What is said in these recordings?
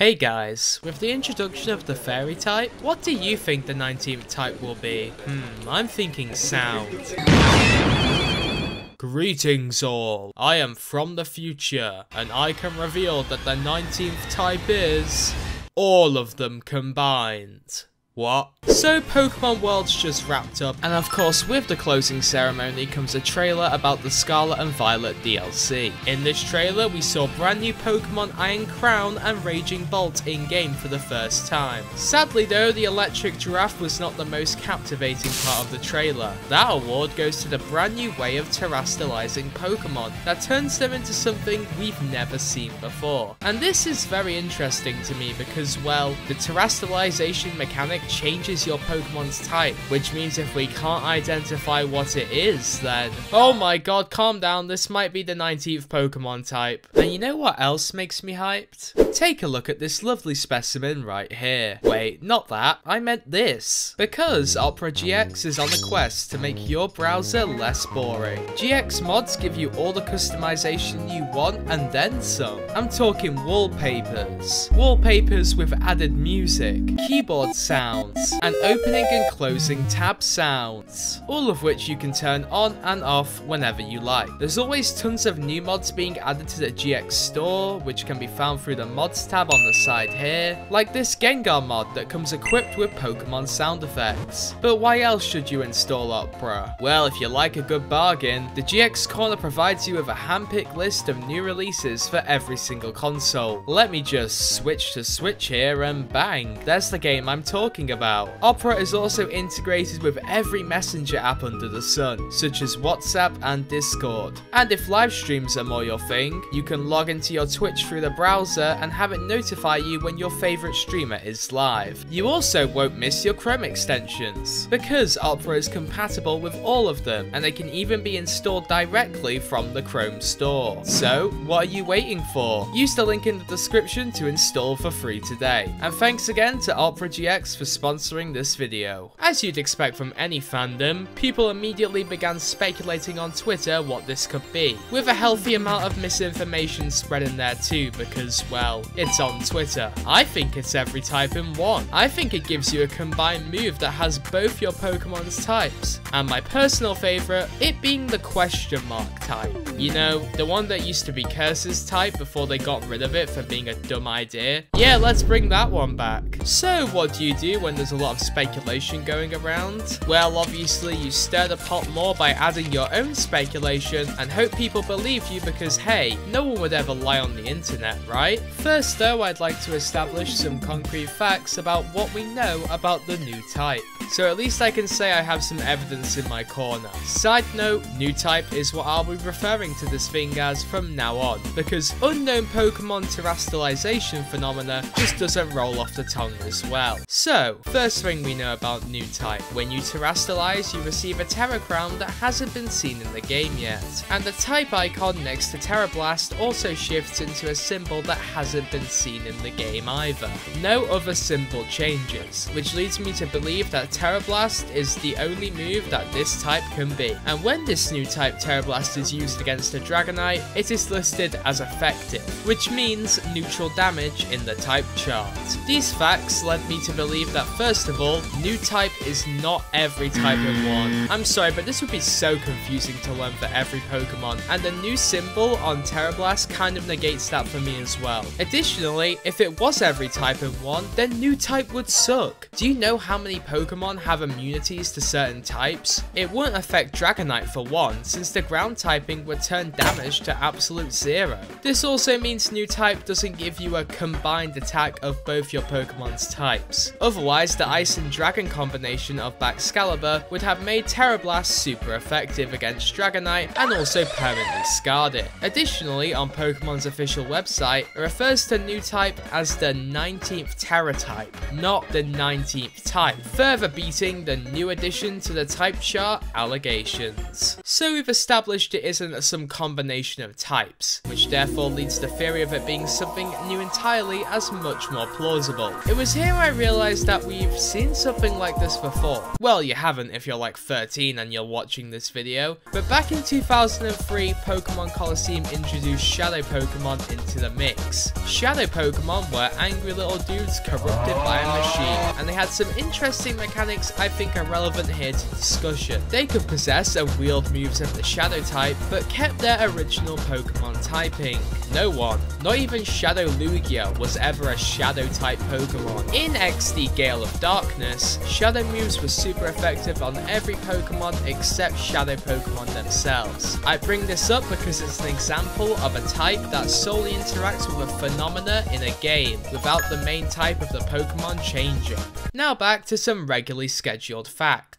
Hey guys, with the introduction of the fairy type, what do you think the 19th type will be? Hmm, I'm thinking sound. Greetings all, I am from the future, and I can reveal that the 19th type is... all of them combined. What? So Pokemon World's just wrapped up, and of course with the closing ceremony comes a trailer about the Scarlet and Violet DLC. In this trailer we saw brand new Pokemon Iron Crown and Raging Bolt in-game for the first time. Sadly though, the Electric Giraffe was not the most captivating part of the trailer. That award goes to the brand new way of terastallizing Pokemon that turns them into something we've never seen before. And this is very interesting to me because, well, the terastallization mechanic changes your Pokemon's type, which means if we can't identify what it is, then... Oh my god, calm down, this might be the 19th Pokemon type. And you know what else makes me hyped? Take a look at this lovely specimen right here. Wait, not that, I meant this. Because Opera GX is on a quest to make your browser less boring. GX mods give you all the customization you want and then some. I'm talking wallpapers. Wallpapers with added music, keyboard sound, sounds, and opening and closing tab sounds, all of which you can turn on and off whenever you like. There's always tons of new mods being added to the GX store, which can be found through the mods tab on the side here, like this Gengar mod that comes equipped with Pokemon sound effects. But why else should you install Opera? Well, if you like a good bargain, the GX Corner provides you with a handpicked list of new releases for every single console. Let me just switch to Switch here and bang, there's the game I'm talking about. Opera is also integrated with every messenger app under the sun, such as WhatsApp and Discord. And if live streams are more your thing, you can log into your Twitch through the browser and have it notify you when your favorite streamer is live. You also won't miss your Chrome extensions, because Opera is compatible with all of them, and they can even be installed directly from the Chrome store. So, what are you waiting for? Use the link in the description to install for free today. And thanks again to Opera GX for sponsoring this video. As you'd expect from any fandom, people immediately began speculating on Twitter what this could be, with a healthy amount of misinformation spreading there too because, well, it's on Twitter. I think it's every type in one. I think it gives you a combined move that has both your Pokemon's types, and my personal favourite, it being the question mark type. You know, the one that used to be Curse's type before they got rid of it for being a dumb idea? Yeah, let's bring that one back. So what do you do when there's a lot of speculation going around? Well, obviously you stir the pot more by adding your own speculation and hope people believe you because hey, no one would ever lie on the internet, right? First though, I'd like to establish some concrete facts about what we know about the new type. So at least I can say I have some evidence in my corner. Side note, new type is what I'll be referring to this thing as from now on, because unknown Pokemon terastallization phenomena just doesn't roll off the tongue as well. So, first thing we know about new type, when you terastallize you receive a Tera Crown that hasn't been seen in the game yet, and the type icon next to Tera Blast also shifts into a symbol that hasn't been seen in the game either. No other symbol changes, which leads me to believe that Tera Blast is the only move that this type can be. And when this new type Tera Blast is used against a Dragonite, it is listed as effective, which means neutral damage in the type chart. These facts led me to believe that first of all, new type is not every type in one. I'm sorry, but this would be so confusing to learn for every Pokemon, and the new symbol on Tera Blast kind of negates that for me as well. Additionally, if it was every type in one, then new type would suck. Do you know how many Pokemon Pokemon have immunities to certain types, it wouldn't affect Dragonite for one, since the ground typing would turn damage to absolute zero. This also means new type doesn't give you a combined attack of both your Pokemon's types. Otherwise, the Ice and Dragon combination of Baxcalibur would have made Tera Blast super effective against Dragonite and also permanently scarred it. Additionally, on Pokemon's official website, it refers to new type as the 19th Tera type, not the 19th type. Further beating the new addition to the type chart allegations. So we've established it isn't some combination of types, which therefore leads the theory of it being something new entirely as much more plausible. It was here I realised that we've seen something like this before. Well, you haven't if you're like 13 and you're watching this video, but back in 2003, Pokemon Colosseum introduced Shadow Pokemon into the mix. Shadow Pokemon were angry little dudes corrupted by a machine, and they had some interesting mechanics I think are relevant here to discussion. They could possess and wield moves of the Shadow type, but kept their original Pokemon typing. No one, not even Shadow Lugia, was ever a Shadow type Pokemon. In XD Gale of Darkness, Shadow moves were super effective on every Pokemon except Shadow Pokemon themselves. I bring this up because it's an example of a type that solely interacts with a phenomena in a game without the main type of the Pokemon changing. Now back to some regularly scheduled facts.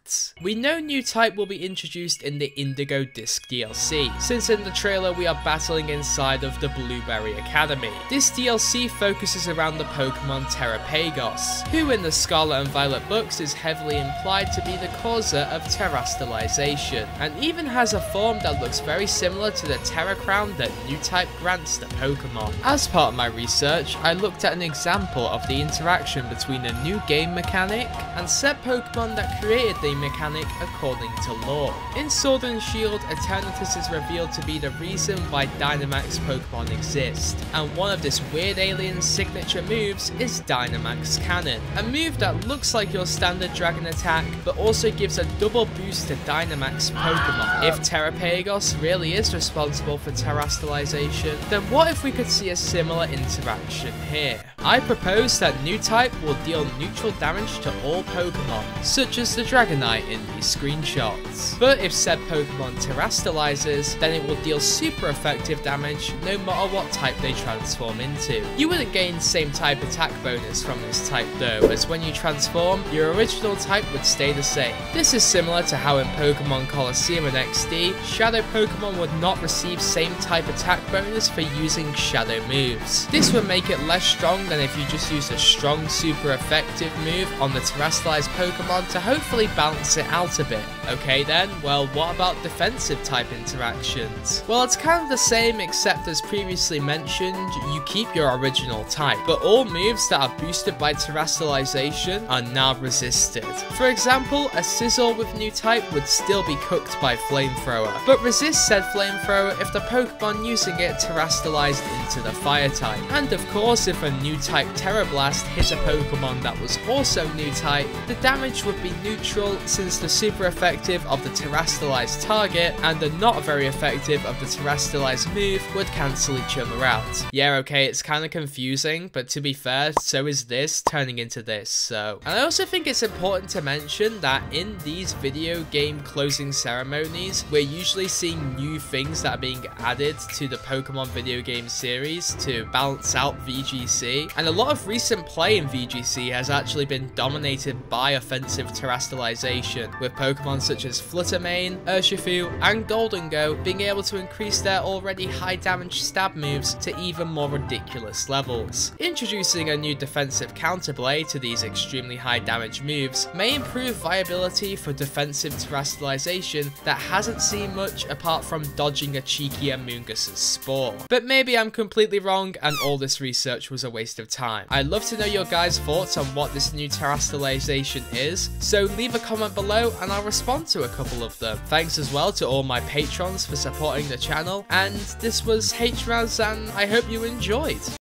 We know new type will be introduced in the Indigo Disc DLC, since in the trailer we are battling inside of the Blueberry Academy. This DLC focuses around the Pokemon Terapagos, who in the Scarlet and Violet books is heavily implied to be the causer of terastallization, and even has a form that looks very similar to the Tera Crown that new type grants the Pokemon. As part of my research, I looked at an example of the interaction between a new game mechanic and set Pokemon that created the mechanic according to lore. In Sword and Shield, Eternatus is revealed to be the reason why Dynamax Pokemon exist, and one of this weird alien's signature moves is Dynamax Cannon, a move that looks like your standard dragon attack, but also gives a double boost to Dynamax Pokemon. If Terapagos really is responsible for terastallization, then what if we could see a similar interaction here? I propose that new type will deal neutral damage to all Pokemon, such as the Dragonite in these screenshots. But if said Pokemon terastallizes, then it will deal super effective damage no matter what type they transform into. You wouldn't gain same type attack bonus from this type though, as when you transform, your original type would stay the same. This is similar to how in Pokemon Colosseum and XD, Shadow Pokemon would not receive same type attack bonus for using Shadow moves. This would make it less strong than if you just used a strong super effective move on the terastallized Pokemon to hopefully balance it out a bit. Okay then, well what about defensive type interactions? Well it's kind of the same except as previously mentioned, you keep your original type, but all moves that are boosted by terastallization are now resisted. For example, a Sizzle with new type would still be cooked by Flamethrower, but resist said Flamethrower if the Pokemon using it terastallized into the Fire type. And of course, if a new type Tera Blast hit a Pokemon that was also new type, the damage would be neutral since the super effective of the terastallized target and the not very effective of the terastallized move would cancel each other out. Yeah, okay, it's kind of confusing, but to be fair, so is this turning into this, so. And I also think it's important to mention that in these video game closing ceremonies, we're usually seeing new things that are being added to the Pokemon video game series to balance out VGC. And a lot of recent play in VGC has actually been dominated by offensive terastallization, with Pokemon such as Flutter Mane, Urshifu, and Gholdengo being able to increase their already high damage stab moves to even more ridiculous levels. Introducing a new defensive counterplay to these extremely high damage moves may improve viability for defensive terastallization that hasn't seen much apart from dodging a cheeky Amoonguss's spore. But maybe I'm completely wrong and all this research was a waste of time. I'd love to know your guys' thoughts on what this new terastallization is, so leave a comment below and I'll respond to a couple of them. Thanks as well to all my patrons for supporting the channel, and this was Hmaz and I hope you enjoyed.